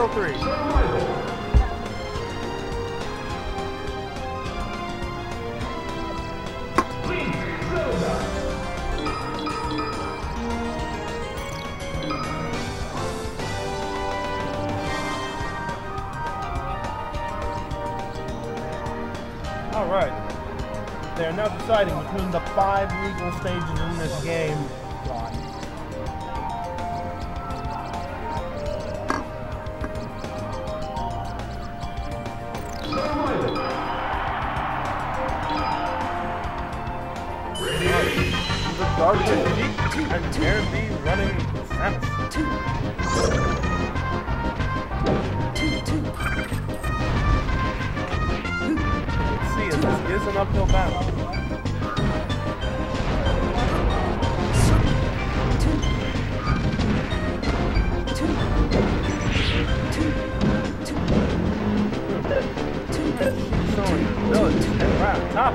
still three. All right. They are now deciding between the five legal stages in this game. Is an uphill battle. Right top.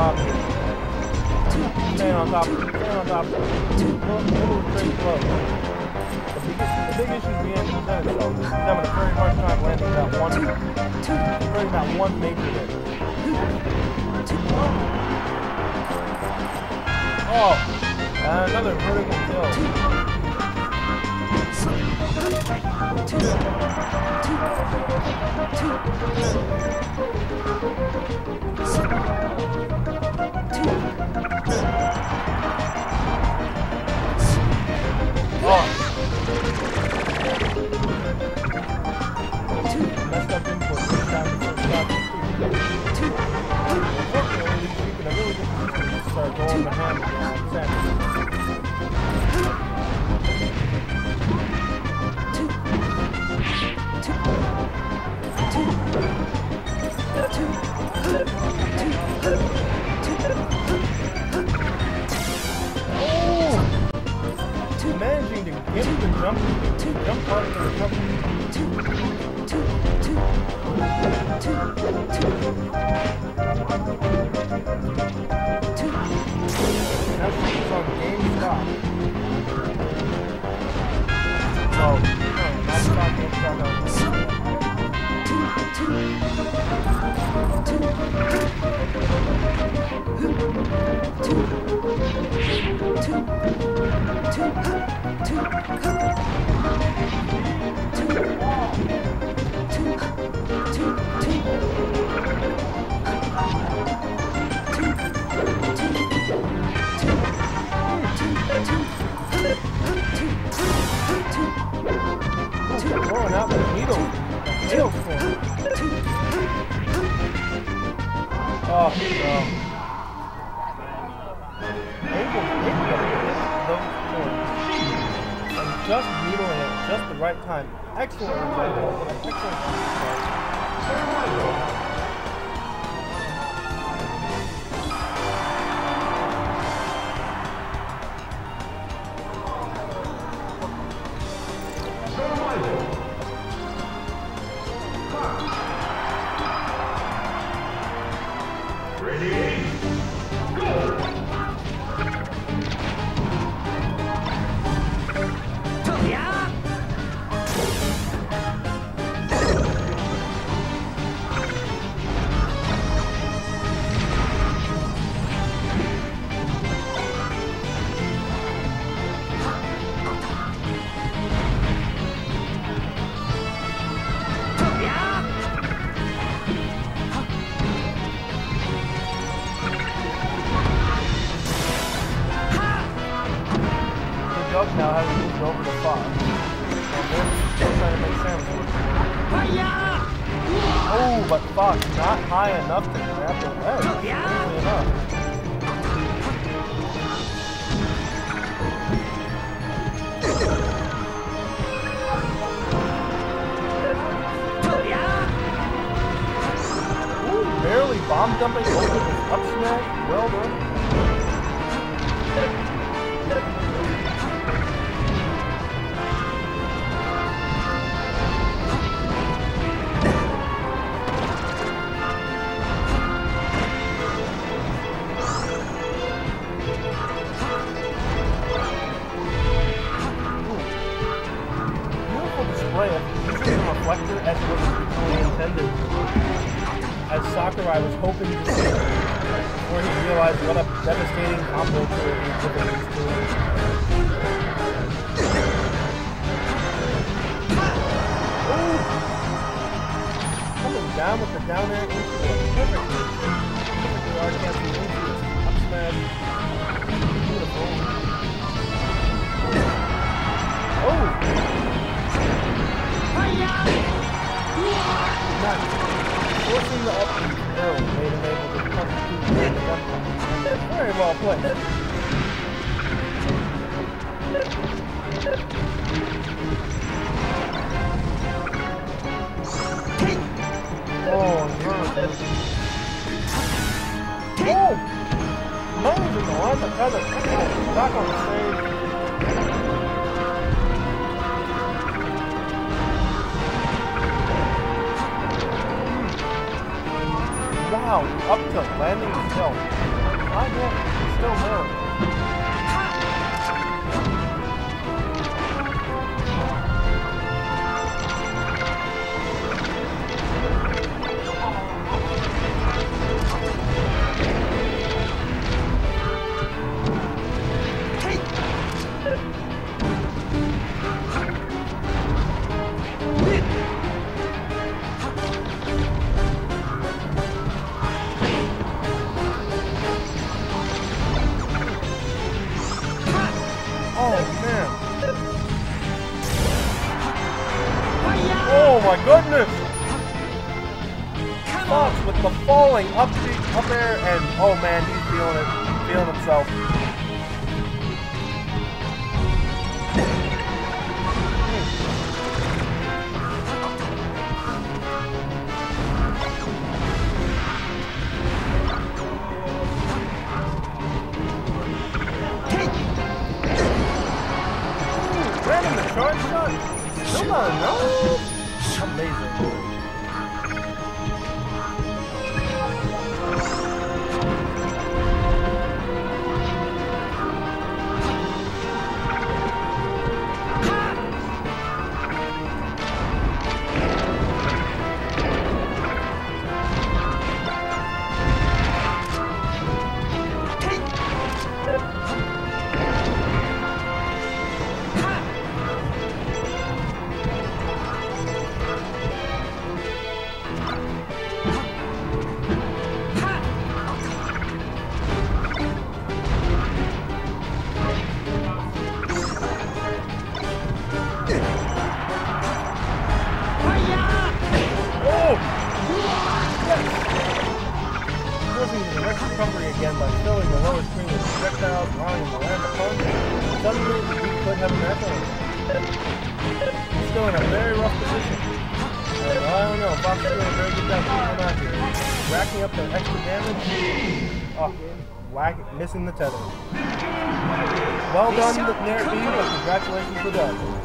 a good job here. On top of it, staying on top of it. Little, little straight flow. The biggest, the big issue is being defense, so he's having a very hard time landing that one, landing that one major hit. Oh, another vertical kill. Oh. Get the jump, partner. jump part of the recovery. Now she's on GameStop. No, no, not stock GameStop. No. Throwing just needling it just the right time. Excellent. Excellent. Oh, Fox not high enough to grab the leg. Oh, Easily enough. Ooh, barely bomb jumping over the up smash. Well done. Of using the reflector as it was originally intended. As Sakurai was hoping to see before he realized what a devastating combo tool he had given these two. Coming down with the down air into it perfectly. Perfectly canceled into it. Up smash. Beautiful. Oh! Nice. Forcing the up early made him able to punch through the gun. Very well played. Oh, no. Oh! Moans in the feather. Back on the Wow, up to landing hill. I my goodness! Fox with the falling up up air and oh man, he's feeling it. Feeling himself. By filling the lower screen with projectiles, allowing him to land a punch. Suddenly, he could have a match on. He's still in a very rough position. And I don't know, is doing a very good job him out here. Racking up the extra damage. Oh, whack, missing the tether. Well done, B, but congratulations to Doug.